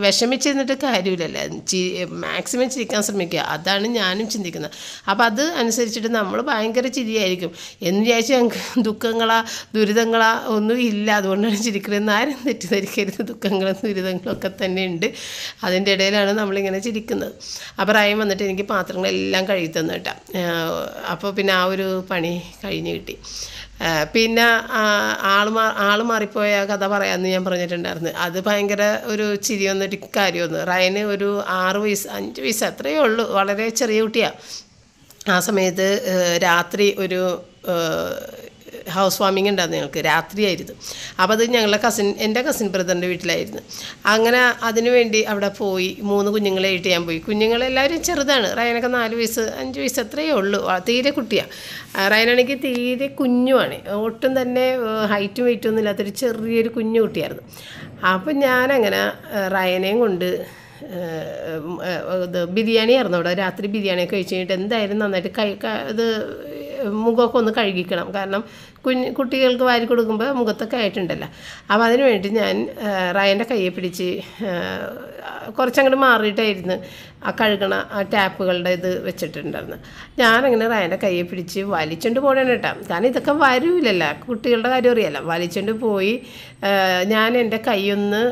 വിഷമിച്ചിരുന്നിട്ട് കാര്യമില്ലല്ലോ. ചി മാക്സിമം ചിരിക്കാൻ ശ്രമിക്കുക. അതാണ് ഞാനും ചിന്തിക്കുന്നത്. അപ്പോൾ അത് അനുസരിച്ചിട്ട് നമ്മൾ ഭയങ്കര ചിരിയായിരിക്കും. എന്ന് വിചാരിച്ച് ഞങ്ങൾക്ക് ദുഃഖങ്ങളാ ദുരിതങ്ങളാ ഒന്നും ഇല്ല. അതുകൊണ്ടാണ് ചിരിക്കുന്നത്. ആരും തെറ്റിദ്ധരിക്കരുത്. ദുഃഖങ്ങളും ദുരിതങ്ങളും ഒക്കെ തന്നെ ഉണ്ട്. അതിന്റെ ഇടയിലാണ് നമ്മളിങ്ങനെ ചിരിക്കുന്നത്. അപ്പോൾ റയം വന്നിട്ട് എനിക്ക് പാത്രങ്ങളെല്ലാം കഴുകി തന്നു കേട്ടോ. അപ്പോൾ പിന്നെ ആ ഒരു പണി കഴിഞ്ഞ് കിട്ടി. പിന്നെ ആൾ ആൾ മാറിപ്പോയ കഥ പറയാമെന്ന് ഞാൻ പറഞ്ഞിട്ടുണ്ടായിരുന്നു. അത് ഭയങ്കര ഒരു ചിരി വന്നിട്ട് കാര്യമൊന്നു റയന് ഒരു ആറ് വയസ്സ് അഞ്ച് വയസ്സ് അത്രയേ ഉള്ളൂ. വളരെ ചെറിയ കുട്ടിയാണ് ആ സമയത്ത് രാത്രി ഒരു ഹൗസ് വാമിംഗ് ഉണ്ടായിരുന്നു ഞങ്ങൾക്ക് രാത്രിയായിരുന്നു. അപ്പോൾ അത് ഞങ്ങളുടെ കസിൻ എന്റെ കസിൻ ബ്രദറിന്റെ വീട്ടിലായിരുന്നു. അങ്ങനെ അതിനു വേണ്ടി അവിടെ പോയി മൂന്ന് കുഞ്ഞുങ്ങളെ കുഞ്ഞുങ്ങളായിട്ട് ഞാൻ പോയി. കുഞ്ഞുങ്ങളെല്ലാവരും ചെറുതാണ്. റയനൊക്കെ നാല് വയസ്സ് അഞ്ച് വയസ്സ് അത്രയേ ഉള്ളൂ. തീരെ കുട്ടിയാണ് റയനാണെങ്കിൽ തീരെ കുഞ്ഞുമാണ് ഒട്ടും തന്നെ ഹൈറ്റും വെയിറ്റും ഒന്നും ഇല്ലാത്തൊരു ചെറിയൊരു കുഞ്ഞു കുട്ടിയായിരുന്നു. അപ്പം ഞാനങ്ങനെ റയനെയും കൊണ്ട് ഇത് ബിരിയാണി ആയിരുന്നു അവിടെ. രാത്രി ബിരിയാണിയൊക്കെ കഴിച്ച് കഴിഞ്ഞിട്ട് എന്തായാലും നന്നായിട്ട് കൈ ഇത് മുഖമൊക്കെ ഒന്ന് കഴുകിക്കണം. കാരണം കുഞ്ഞ് കുട്ടികൾക്ക് വാരി കൊടുക്കുമ്പോൾ മുഖത്തൊക്കെ ആയിട്ടുണ്ടല്ലോ. അപ്പോൾ അതിന് വേണ്ടി ഞാൻ റായന്റെ കയ്യെ പിടിച്ച് കുറച്ചങ്ങോട്ട് മാറിയിട്ടായിരുന്നു ആ കഴുകണ ആ ടാപ്പുകളുടെ ഇത് വെച്ചിട്ടുണ്ടായിരുന്നു ഞാനങ്ങനെ റായന്റെ കയ്യെ പിടിച്ച് വലിച്ചുകൊണ്ട് പോകണം കേട്ടോ. കാരണം ഇതൊക്കെ വരൂലല്ലോ. കുട്ടികളുടെ കാര്യം അറിയാലോ. വലിച്ചുകൊണ്ട് പോയി ഞാൻ എന്റെ കൈയൊന്ന്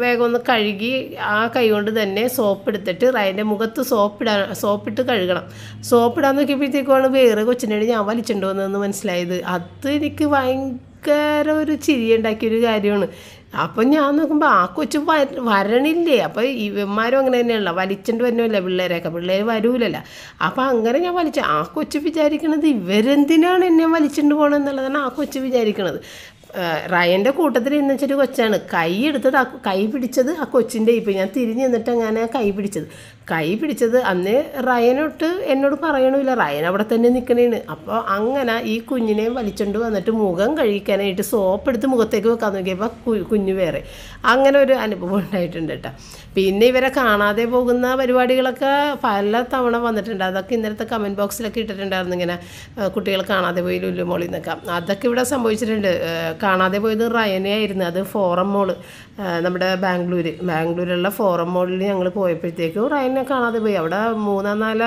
വേഗം ഒന്ന് കഴുകി ആ കൈ കൊണ്ട് തന്നെ സോപ്പ് എടുത്തിട്ട് റായന്റെ മുഖത്ത് സോപ്പിടാൻ സോപ്പിട്ട് കഴുകണം. സോപ്പിടാൻ നോക്കിയപ്പോഴത്തേക്കുമാണ് വേറെ കൊച്ചിനോട് ഞാൻ വലിച്ചുകൊണ്ട് വന്നതെന്ന് മനസ്സിലായത്. അത് എനിക്ക് ഭയങ്കര ഒരു ചിരി ഉണ്ടാക്കിയൊരു കാര്യമാണ്. അപ്പം ഞാൻ നോക്കുമ്പോൾ ആ കൊച്ചു വ വരണില്ലേ? അപ്പോൾ ഇവന്മാരും അങ്ങനെ തന്നെയല്ല വലിച്ചിട്ട് വരുന്നില്ല പിള്ളേരെയൊക്കെ? പിള്ളേർ വരൂലല്ലോ. അപ്പോൾ അങ്ങനെ ഞാൻ വലിച്ചു. ആ കൊച്ചു വിചാരിക്കണത് ഇവരെന്തിനാണ് എന്നെ വലിച്ചിട്ട് പോകണമെന്നുള്ളതാണ് ആ കൊച്ചു വിചാരിക്കണത്. റയന്റെ കൂട്ടത്തിൽ എന്ന് വെച്ചൊരു കൊച്ചാണ്. കൈ എടുത്തത് കൈ പിടിച്ചത് ആ കൊച്ചിന്റെ ഇപ്പം ഞാൻ തിരിഞ്ഞ് നിന്നിട്ട് അങ്ങനെ കൈ പിടിച്ചത്. കൈ പിടിച്ചത് അന്ന് റയനൊട്ട് എന്നോട് പറയണില്ല റയൻ അവിടെ തന്നെ നിൽക്കണേണ് അപ്പോൾ അങ്ങനെ ഈ കുഞ്ഞിനെ വലിച്ചുകൊണ്ട് വന്നിട്ട് മുഖം കഴിക്കാനായിട്ട് സോപ്പ് എടുത്ത് മുഖത്തേക്ക് വെക്കാൻ നോക്കിയപ്പോൾ കുഞ്ഞു വേറെ. അങ്ങനെ ഒരു അനുഭവം ഉണ്ടായിട്ടുണ്ട് കേട്ടോ. പിന്നെ ഇവരെ കാണാതെ പോകുന്ന പരിപാടികളൊക്കെ പല തവണ വന്നിട്ടുണ്ട്. അതൊക്കെ ഇന്നലത്തെ കമന്റ് ബോക്സിലൊക്കെ ഇട്ടിട്ടുണ്ടായിരുന്നു ഇങ്ങനെ കുട്ടികൾ കാണാതെ പോയി ലുല്ലു മോളിൽ നിന്നൊക്കെ. അതൊക്കെ ഇവിടെ സംഭവിച്ചിട്ടുണ്ട്. കാണാതെ പോയത് റയനെ ആയിരുന്നു അത് ഫോറം മോൾ നമ്മുടെ ബാംഗ്ലൂർ ബാംഗ്ലൂരിലുള്ള ഫോറം മോളിൽ ഞങ്ങൾ പോയപ്പോഴത്തേക്കും റയനെ കാണാതെ പോയി. അവിടെ മൂന്നാം നാല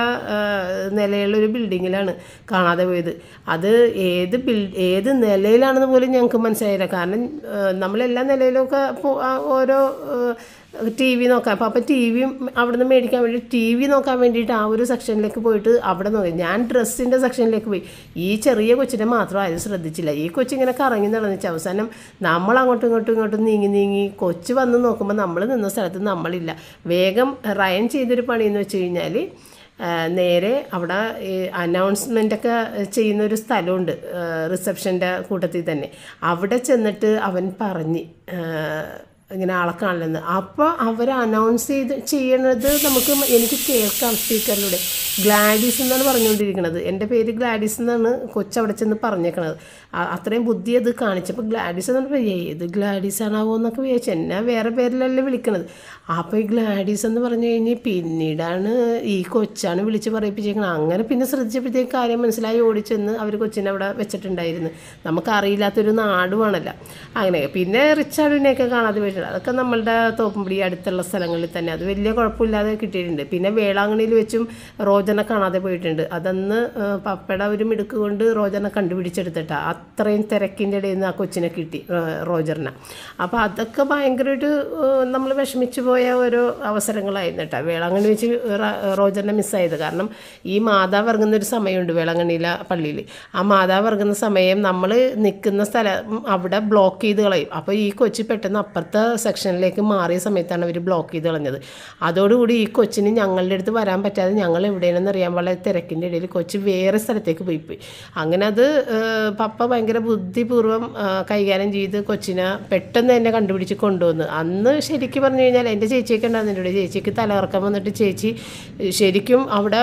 നിലയുള്ളൊരു ബിൽഡിങ്ങിലാണ് കാണാതെ പോയത്. അത് ഏത് ബിൽ ഏത് നിലയിലാണെന്ന് പോലും ഞങ്ങൾക്ക് മനസ്സിലായില്ല. കാരണം നമ്മളെല്ലാ നിലയിലൊക്കെ ഓരോ ടി വി നോക്കാം. അപ്പോൾ അപ്പോൾ ടി വി അവിടെ നിന്ന് മേടിക്കാൻ വേണ്ടി ടി വി നോക്കാൻ വേണ്ടിയിട്ട് ആ ഒരു സെക്ഷനിലേക്ക് പോയിട്ട് അവിടെ നോക്കി. ഞാൻ ഡ്രസ്സിന്റെ സെക്ഷനിലേക്ക് പോയി. ഈ ചെറിയ കൊച്ചിനെ മാത്രം ആരും ശ്രദ്ധിച്ചില്ല. ഈ കൊച്ചിങ്ങനെ കറങ്ങി നടന്നിച്ച് അവസാനം നമ്മൾ അങ്ങോട്ടും ഇങ്ങോട്ടും ഇങ്ങോട്ടും നീങ്ങി നീങ്ങി കൊച്ച് വന്ന് നോക്കുമ്പോൾ നമ്മൾ നിന്ന സ്ഥലത്ത് നമ്മളില്ല. വേഗം റയൻ ചെയ്തൊരു പണിയെന്ന് വെച്ച് കഴിഞ്ഞാൽ നേരെ അവിടെ ഈ അനൗൺസ്മെന്റ് ഒക്കെ ചെയ്യുന്ന ഒരു സ്ഥലമുണ്ട് റിസപ്ഷന്റെ കൂട്ടത്തിൽ തന്നെ. അവിടെ ചെന്നിട്ട് അവൻ പറഞ്ഞ് ഇങ്ങനെ ആളെ കാണുന്നത്. അപ്പോൾ അവർ അനൗൺസ് ചെയ്ത് ചെയ്യണത് നമുക്ക് എനിക്ക് കേൾക്കാം സ്പീക്കറിലൂടെ ഗ്ലാഡീസ് എന്നാണ് പറഞ്ഞുകൊണ്ടിരിക്കുന്നത്. എന്റെ പേര് ഗ്ലാഡീസ് എന്നാണ് കൊച്ചവിടെ ചെന്ന് പറഞ്ഞേക്കണത്. അത്രയും ബുദ്ധി അത് കാണിച്ചപ്പോൾ ഗ്ലാഡിസ് എന്ന് പറഞ്ഞപ്പോൾ ഏത് ഗ്ലാഡിസ് ആണാവോ എന്നൊക്കെ വിചാരിച്ചു. എന്നെ വേറെ പേരിലല്ലേ വിളിക്കണത്. അപ്പോൾ ഈ ഗ്ലാഡീസ് എന്ന് പറഞ്ഞു കഴിഞ്ഞ് പിന്നീടാണ് ഈ കൊച്ചാണ് വിളിച്ച് പറയിപ്പിച്ചേക്കുന്നത് അങ്ങനെ പിന്നെ ശ്രദ്ധിച്ചപ്പോഴത്തേക്ക് കാര്യം മനസ്സിലായി. ഓടിച്ചെന്ന് അവർ കൊച്ചിനെ അവിടെ വെച്ചിട്ടുണ്ടായിരുന്നു. നമുക്കറിയില്ലാത്തൊരു നാടുമാണല്ലോ അങ്ങനെ പിന്നെ റിച്ചാർഡിനെയൊക്കെ കാണാതെ പോയിട്ടുണ്ട്. അതൊക്കെ നമ്മളുടെ തോപ്പുംപിടി അടുത്തുള്ള സ്ഥലങ്ങളിൽ തന്നെ. അത് വലിയ കുഴപ്പമില്ലാതെ കിട്ടിയിട്ടുണ്ട്. പിന്നെ വേളാങ്ങണിയിൽ വെച്ചും റോജനെ കാണാതെ പോയിട്ടുണ്ട്. അതന്ന് പപ്പയുടെ ഒരു മിടുക്ക് കൊണ്ട് റോജനെ കണ്ടുപിടിച്ചെടുത്തിട്ടാ. അത്രയും തിരക്കിന്റെ ഇടയിൽ നിന്ന് ആ കൊച്ചിനെ കിട്ടി റോജറിനെ. അപ്പോൾ അതൊക്കെ ഭയങ്കരമായിട്ട് നമ്മൾ വിഷമിച്ചു പോയ ഒരു അവസരങ്ങളായിരുന്നു കേട്ടോ. വേളാങ്കണ്ണി വെച്ച് റോജറിനെ മിസ്സായത് കാരണം ഈ മാതാവ് ഇറങ്ങുന്ന ഒരു സമയമുണ്ട് വേളാങ്കണ്ണിയിലെ പള്ളിയിൽ. ആ മാതാവ് ഇറങ്ങുന്ന സമയം നമ്മൾ നിൽക്കുന്ന സ്ഥലം അവിടെ ബ്ലോക്ക് ചെയ്ത് കളയും. അപ്പോൾ ഈ കൊച്ചി പെട്ടെന്ന് അപ്പുറത്തെ സെക്ഷനിലേക്ക് മാറിയ സമയത്താണ് അവർ ബ്ലോക്ക് ചെയ്ത് കളഞ്ഞത്. അതോടുകൂടി ഈ കൊച്ചിന് ഞങ്ങളുടെ അടുത്ത് വരാൻ പറ്റാതെ ഞങ്ങൾ എവിടെയാണെന്ന് അറിയാൻ വളരെ തിരക്കിന്റെ ഇടയിൽ കൊച്ച് വേറെ സ്ഥലത്തേക്ക് പോയി പോയി. അങ്ങനെ അത് പപ്പ ഭയങ്കര ബുദ്ധിപൂർവം കൈകാര്യം ചെയ്ത് കൊച്ചിനെ പെട്ടെന്ന് തന്നെ കണ്ടുപിടിച്ച് കൊണ്ടുവന്ന്. അന്ന് ശരിക്കും പറഞ്ഞു കഴിഞ്ഞാൽ എന്റെ ചേച്ചിയൊക്കെ ഉണ്ടായിരുന്നു. എന്റെ ചേച്ചിക്ക് തലകറക്കം വന്നിട്ട് ചേച്ചി ശരിക്കും അവിടെ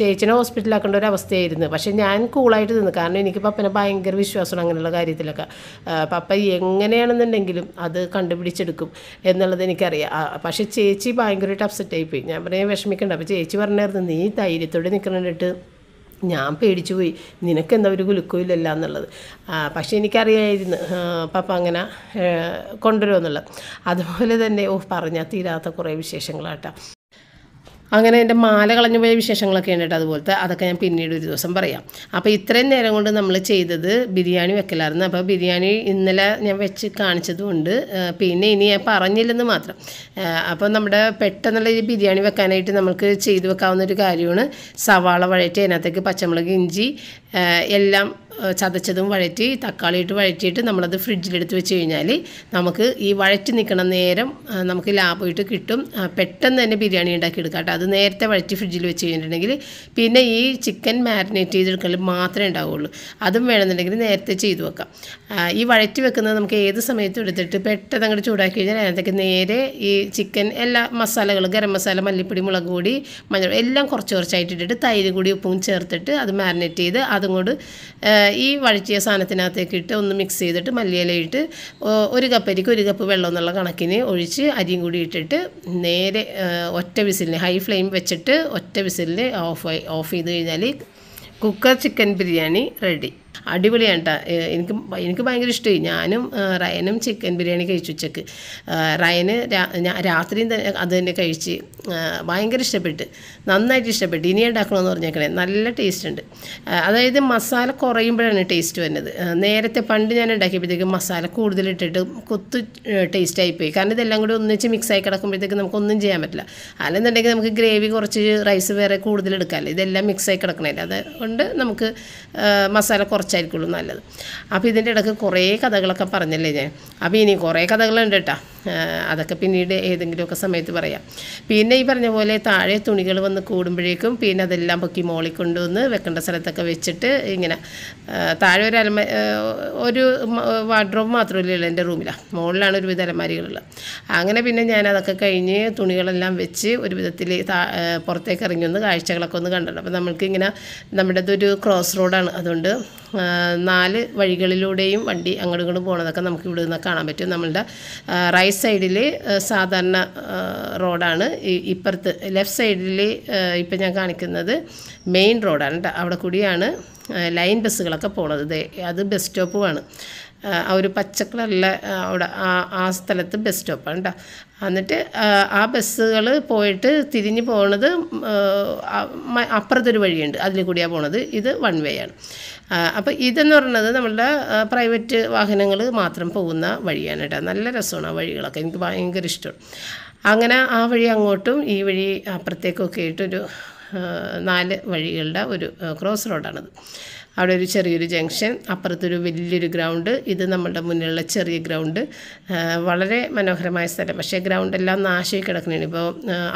ചേച്ചിനെ ഹോസ്പിറ്റലാക്കേണ്ട ഒരു അവസ്ഥയായിരുന്നു. പക്ഷേ ഞാൻ കൂളായിട്ട് നിന്ന് കാരണം എനിക്ക് പപ്പനെ ഭയങ്കര വിശ്വാസമാണ് അങ്ങനെയുള്ള കാര്യത്തിലൊക്കെ. പപ്പ എങ്ങനെയാണെന്നുണ്ടെങ്കിലും അത് കണ്ടുപിടിച്ചെടുക്കും എന്നുള്ളത് എനിക്കറിയാം. പക്ഷേ ചേച്ചി ഭയങ്കരമായിട്ട് അപ്സെറ്റ് ആയിപ്പോയി. ഞാൻ പറയാൻ വിഷമിക്കണ്ട. അപ്പോൾ ചേച്ചി പറഞ്ഞായിരുന്നു നീ ധൈര്യത്തോടെ നിൽക്കണിട്ട് ഞാൻ പേടിച്ചു പോയി. നിനക്ക് എന്താ ഒരു കുലുക്കമില്ലല്ല എന്നുള്ളത്? പക്ഷേ എനിക്കറിയായിരുന്നു. പപ്പ അങ്ങനെ കൊണ്ടുവരുമെന്നുള്ളത് അതുപോലെ തന്നെ ഓ പറഞ്ഞാൽ തീരാത്ത കുറേ വിശേഷങ്ങളാട്ടോ. അങ്ങനെ എന്റെ മാല കളഞ്ഞു പോയ വിശേഷങ്ങളൊക്കെ ഉണ്ട് കേട്ടോ അതുപോലത്തെ. അതൊക്കെ ഞാൻ പിന്നീട് ഒരു ദിവസം പറയാം. അപ്പോൾ ഇത്രയും നേരം കൊണ്ട് നമ്മൾ ചെയ്തത് ബിരിയാണി വെക്കലായിരുന്നു. അപ്പോൾ ബിരിയാണി ഇന്നലെ ഞാൻ വെച്ച് കാണിച്ചതുകൊണ്ട് പിന്നെ ഇനി ഞാൻ പറഞ്ഞില്ലെന്ന് മാത്രം. അപ്പോൾ നമ്മുടെ പെട്ടെന്നുള്ള ഈ ബിരിയാണി വെക്കാനായിട്ട് നമുക്ക് ചെയ്തു വെക്കാവുന്ന ഒരു കാര്യമാണ് സവാള വഴറ്റി അതിനകത്തേക്ക് പച്ചമുളക് ഇഞ്ചി എല്ലാം ചതച്ചതും വഴറ്റി തക്കാളി ഇട്ട് വഴറ്റിയിട്ട് നമ്മളത് ഫ്രിഡ്ജിലെടുത്ത് വെച്ച് കഴിഞ്ഞാൽ നമുക്ക് ഈ വഴറ്റി നിൽക്കണ നേരം നമുക്ക് ലാഭമായിട്ട് കിട്ടും. പെട്ടെന്ന് തന്നെ ബിരിയാണി ഉണ്ടാക്കി എടുക്കാം കേട്ടോ. അത് നേരത്തെ വഴറ്റി ഫ്രിഡ്ജിൽ വെച്ച് കഴിഞ്ഞിട്ടുണ്ടെങ്കിൽ പിന്നെ ഈ ചിക്കൻ മാരിനേറ്റ് ചെയ്തെടുക്കൽ മാത്രമേ ഉണ്ടാവുള്ളൂ. അതും വേണമെന്നുണ്ടെങ്കിൽ നേരത്തെ ചെയ്ത് വെക്കാം. ഈ വഴറ്റി വെക്കുന്നത് നമുക്ക് ഏത് സമയത്തും എടുത്തിട്ട് പെട്ടെന്ന് അങ്ങോട്ട് ചൂടാക്കി കഴിഞ്ഞാൽ അതിനകത്തേക്ക് നേരെ ഈ ചിക്കൻ എല്ലാ മസാലകളും ഗരം മസാല മല്ലിപ്പൊടി മുളക് പൊടി മഞ്ഞൾ എല്ലാം കുറച്ച് കുറച്ചായിട്ട് ഇട്ടിട്ട് തൈര് കൂടി ഉപ്പും ചേർത്തിട്ട് അത് മാരിനേറ്റ് ചെയ്ത് അതും കൊണ്ട് ഈ വഴറ്റിയ സാധനത്തിനകത്തേക്ക് ഇട്ട് ഒന്ന് മിക്സ് ചെയ്തിട്ട് മല്ലിയിലയിട്ട് ഒരു കപ്പരിക്ക് ഒരു കപ്പ് വെള്ളം എന്നുള്ള കണക്കിന് ഒഴിച്ച് അരിയും കൂടി ഇട്ടിട്ട് നേരെ ഒറ്റ വിസിലിന് ഹൈ ഫ്ലെയിം വെച്ചിട്ട് ഒറ്റ വിസിലിന് ഓഫ് ഓഫ് ചെയ്ത് കഴിഞ്ഞാൽ കുക്കർ ചിക്കൻ ബിരിയാണി റെഡി അടിപൊളിയാണ് കേട്ടോ എനിക്ക് എനിക്ക് ഭയങ്കര ഇഷ്ടമായി ഞാനും റയനും ചിക്കൻ ബിരിയാണി കഴിച്ചു ഉച്ചയ്ക്ക്. റയന് രാത്രിയും തന്നെ അത് തന്നെ കഴിച്ച് ഭയങ്കര ഇഷ്ടപ്പെട്ട് നന്നായിട്ട് ഇഷ്ടപ്പെട്ടു ഇനി ഉണ്ടാക്കണമെന്ന് പറഞ്ഞേക്കണേ. നല്ല ടേസ്റ്റ് ഉണ്ട്. അതായത് മസാല കുറയുമ്പോഴാണ് ടേസ്റ്റ് വരുന്നത്. നേരത്തെ പണ്ട് ഞാൻ ഉണ്ടാക്കിയപ്പോഴത്തേക്കും മസാല കൂടുതലിട്ടിട്ട് കൊത്തു ടേസ്റ്റ് ആയിപ്പോയി. കാരണം ഇതെല്ലാം കൂടി ഒന്നിച്ച് മിക്സ് ആയി കിടക്കുമ്പോഴത്തേക്ക് നമുക്കൊന്നും ചെയ്യാൻ പറ്റില്ല. അല്ലെന്നുണ്ടെങ്കിൽ നമുക്ക് ഗ്രേവി കുറച്ച് റൈസ് വേറെ കൂടുതൽ എടുക്കാമല്ലോ ഇതെല്ലാം മിക്സ് ആയി കിടക്കണല്ലേ അതുകൊണ്ട് നമുക്ക് മസാല മസാല കുറച്ചായിരിക്കുള്ളൂ നല്ലത്. അപ്പോൾ ഇതിന്റെ ഇടയ്ക്ക് കുറേ കഥകളൊക്കെ പറഞ്ഞല്ലേ ഞാൻ? അപ്പോൾ ഇനി കുറേ കഥകളുണ്ട് കേട്ടോ. അതൊക്കെ പിന്നീട് ഏതെങ്കിലുമൊക്കെ സമയത്ത് പറയാം. പിന്നെ ഈ പറഞ്ഞ പോലെ താഴെ തുണികൾ വന്ന് കൂടുമ്പോഴേക്കും പിന്നെ അതെല്ലാം പൊക്കി മോളിൽ കൊണ്ടുവന്ന് വെക്കേണ്ട സ്ഥലത്തൊക്കെ വെച്ചിട്ട് ഇങ്ങനെ താഴെ ഒരു അലമ ഒരു വാർഡ്രോബ് മാത്രമല്ല ഉള്ളൂ എന്റെ റൂമിലാണ് മുകളിലാണ് ഒരുവിധ അലമാരികളുള്ളത്. അങ്ങനെ പിന്നെ ഞാൻ അതൊക്കെ കഴിഞ്ഞ് തുണികളെല്ലാം വെച്ച് ഒരു വിധത്തിൽ പുറത്തേക്ക് ഇറങ്ങി ഒന്ന് കാഴ്ചകളൊക്കെ ഒന്ന് കണ്ടിട്ടുണ്ട് അപ്പോൾ നമ്മൾക്ക് ഇങ്ങനെ നമ്മുടെ ഇതൊരു ക്രോസ് റോഡാണ് അതുകൊണ്ട് നാല് വഴികളിലൂടെയും വണ്ടി അങ്ങോട്ടും ഇങ്ങോട്ടും പോണതൊക്കെ നമുക്ക് ഇവിടെ നിന്ന് കാണാൻ പറ്റും. നമ്മളുടെ റൈറ്റ് സൈഡിൽ സാധാരണ റോഡാണ്. ഈ ഇപ്പുറത്ത് ലെഫ്റ്റ് സൈഡിൽ ഇപ്പം ഞാൻ കാണിക്കുന്നത് മെയിൻ റോഡാണ്. കേട്ടോ അവിടെ കൂടിയാണ് ലൈൻ ബസ്സുകളൊക്കെ പോണത്. അത് ബസ് സ്റ്റോപ്പുമാണ് ആ ഒരു ഒരു പച്ചക്കളറിലെ അവിടെ ആ ആ സ്ഥലത്ത് ബസ് സ്റ്റോപ്പാണ് കേട്ടോ എന്നിട്ട് ആ ബസ്സുകൾ പോയിട്ട് തിരിഞ്ഞു പോണത് അപ്പുറത്തൊരു വഴിയുണ്ട്. അതിൽ കൂടിയാണ് പോണത്. ഇത് വൺ വേ ആണ്. അപ്പോൾ ഇതെന്ന് പറയുന്നത് നമ്മളുടെ പ്രൈവറ്റ് വാഹനങ്ങൾ മാത്രം പോകുന്ന വഴിയാണ് കേട്ടോ നല്ല രസമാണ് ആ വഴികളൊക്കെ. എനിക്ക് ഭയങ്കര ഇഷ്ടമാണ് അങ്ങനെ ആ വഴി അങ്ങോട്ടും ഈ വഴി അപ്പുറത്തേക്കൊക്കെ ആയിട്ടൊരു നാല് വഴികളുടെ ഒരു ക്രോസ് റോഡാണത് അവിടെ ഒരു ചെറിയൊരു ജംഗ്ഷൻ അപ്പുറത്തൊരു വലിയൊരു ഗ്രൗണ്ട്. ഇത് നമ്മളുടെ മുന്നിലുള്ള ചെറിയ ഗ്രൗണ്ട്. വളരെ മനോഹരമായ സ്ഥലം. പക്ഷേ ഗ്രൗണ്ട് എല്ലാം നാശമായി കിടക്കുന്നതാണ് ഇപ്പോൾ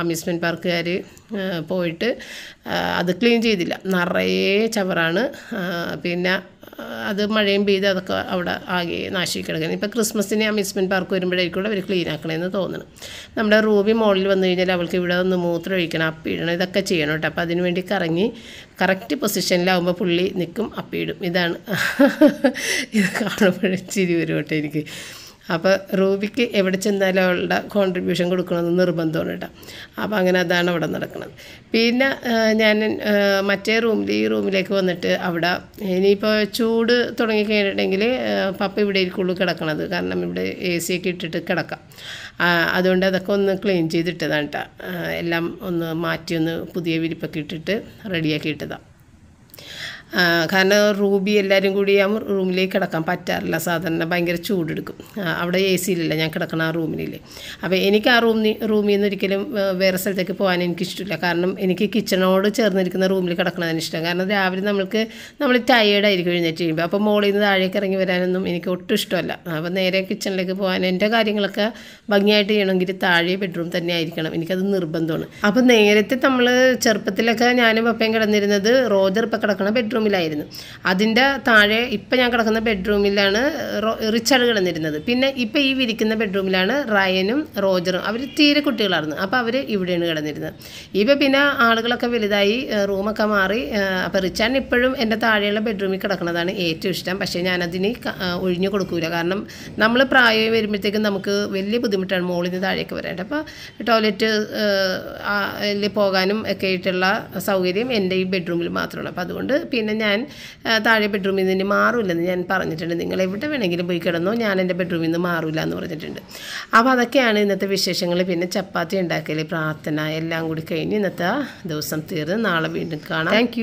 അമ്യൂസ്മെന്റ് പാർക്കുകാർ പോയിട്ട് അത് ക്ലീൻ ചെയ്തില്ല. നിറയെ ചവറാണ്. പിന്നെ അത് മഴയും പെയ്ത് അതൊക്കെ അവിടെ ആകെ നാശി കിടക്കുന്നത് ഇപ്പോൾ ക്രിസ്മസിന് അമ്യൂസ്മെന്റ് പാർക്ക് വരുമ്പോഴായിരിക്കും അവർ ക്ലീൻ ആക്കണമെന്ന് തോന്നുന്നു നമ്മുടെ റൂബി മോളിൽ വന്നു കഴിഞ്ഞാൽ അവൾക്ക് ഇവിടെ ഒന്ന് മൂത്രം ഒഴിക്കണം അപ്പിടണം ഇതൊക്കെ ചെയ്യണം കേട്ടോ. അപ്പോൾ അതിനുവേണ്ടി കറങ്ങി കറക്റ്റ് പൊസിഷനിലാവുമ്പോൾ പുള്ളി നിൽക്കും അപ്പിയിടും ഇതാണ്. ഇത് കാണുമ്പോഴേ ചിരി വരും കേട്ടോ എനിക്ക്. അപ്പോൾ റൂബിക്ക് എവിടെ ചെന്നാലും അവളുടെ കോൺട്രിബ്യൂഷൻ കൊടുക്കണമെന്ന് നിർബന്ധമാണ് കേട്ടോ. അപ്പോൾ അങ്ങനെ അതാണ് അവിടെ നടക്കുന്നത് പിന്നെ ഞാൻ മറ്റേ റൂമിൽ ഈ റൂമിലേക്ക് വന്നിട്ട് അവിടെ ഇനിയിപ്പോൾ ചൂട് തുടങ്ങിക്കഴിഞ്ഞിട്ടുണ്ടെങ്കിൽ പപ്പ ഇവിടെ ഇരിക്കുള്ളൂ കിടക്കണത്. കാരണം ഇവിടെ എ സി ഒക്കെ ഇട്ടിട്ട് കിടക്കാം. അതുകൊണ്ട് അതൊക്കെ ഒന്ന് ക്ലീൻ ചെയ്തിട്ടതാണ് കേട്ടോ. എല്ലാം ഒന്ന് മാറ്റി ഒന്ന് പുതിയ വിരിപ്പൊക്കെ ഇട്ടിട്ട് റെഡിയാക്കി ഇട്ടതാണ് കാരണം റൂബി എല്ലാവരും കൂടി ആ റൂമിലേക്ക് കിടക്കാൻ പറ്റാറില്ല. സാധാരണ ഭയങ്കര ചൂടെടുക്കും. അവിടെ എ സിയിലില്ല ഞാൻ കിടക്കണ ആ റൂമിലില്ലേ. അപ്പോൾ എനിക്ക് ആ റൂമിൽ റൂമിൽ നിന്ന് ഒരിക്കലും വേറെ സ്ഥലത്തേക്ക് പോകാൻ എനിക്കിഷ്ടമില്ല. കാരണം എനിക്ക് കിച്ചണോട് ചേർന്നിരിക്കുന്ന റൂമിൽ കിടക്കണതാണ് ഇഷ്ടം. കാരണം രാവിലെ നമ്മൾക്ക് നമ്മൾ ടയേർഡായിരിക്കും എഴുന്നേറ്റ് കഴിയുമ്പോൾ അപ്പോൾ മോളിൽ നിന്ന് താഴേക്ക് ഇറങ്ങി വരാനൊന്നും എനിക്ക് ഒട്ടും ഇഷ്ടമല്ല. അപ്പോൾ നേരെ കിച്ചണിലേക്ക് പോകാൻ എന്റെ കാര്യങ്ങളൊക്കെ ഭംഗിയായിട്ട് ചെയ്യണമെങ്കിൽ താഴെ ബെഡ്റൂം തന്നെ ആയിരിക്കണം. എനിക്കത് നിർബന്ധമാണ്. അപ്പോൾ നേരത്തെ നമ്മൾ ചെറുപ്പത്തിലൊക്കെ ഞാനും പപ്പയും കിടന്നിരുന്നത് റോജർ ഇപ്പം കിടക്കണ ബെഡ്റൂമിലായിരുന്നു അതിന്റെ താഴെ ഇപ്പം ഞാൻ കിടക്കുന്ന ബെഡ്റൂമിലാണ് റിച്ചാർഡ് കിടന്നിരുന്നത്. പിന്നെ ഇപ്പം ഈ വിരിക്കുന്ന ബെഡ്റൂമിലാണ് റയനും റോജറും. അവർ തീരെ കുട്ടികളായിരുന്നു. അപ്പോൾ അവർ ഇവിടെയാണ് കിടന്നിരുന്നത്. ഇപ്പം പിന്നെ ആളുകളൊക്കെ വലുതായി റൂമൊക്കെ മാറി അപ്പോൾ റിച്ചാർഡിന് ഇപ്പോഴും എന്റെ താഴെയുള്ള ബെഡ്റൂമിൽ കിടക്കുന്നതാണ് ഏറ്റവും ഇഷ്ടം. പക്ഷേ ഞാനതിന് ഒഴിഞ്ഞു കൊടുക്കൂല. കാരണം നമ്മൾ പ്രായം വരുമ്പോഴത്തേക്കും നമുക്ക് വലിയ ബുദ്ധിമുട്ടാണ് മുകളിൽ നിന്ന് താഴേക്ക് വരാനായിട്ട്. അപ്പോൾ ടോയ്ലറ്റ് പോകാനും ഒക്കെ ആയിട്ടുള്ള സൗകര്യം എന്റെ ഈ ബെഡ്റൂമിൽ മാത്രമാണ്. അപ്പോൾ അതുകൊണ്ട് പിന്നെ ഞാൻ താഴെ ബെഡ്റൂമിൽ നിന്ന് മാറില്ലെന്ന് ഞാൻ പറഞ്ഞിട്ടുണ്ട്. നിങ്ങൾ എവിടെ വേണമെങ്കിലും പോയി കിടന്നോ ഞാൻ എന്റെ ബെഡ്റൂമിൽ നിന്ന് മാറില്ല എന്ന് പറഞ്ഞിട്ടുണ്ട്. അപ്പോൾ അതൊക്കെയാണ് ഇന്നത്തെ വിശേഷങ്ങൾ. പിന്നെ ചപ്പാത്തി ഉണ്ടാക്കൽ പ്രാർത്ഥന എല്ലാം കൂടി കഴിഞ്ഞ് ഇന്നത്തെ ദിവസം തീർന്ന് നാളെ വീണ്ടും കാണാം. താങ്ക്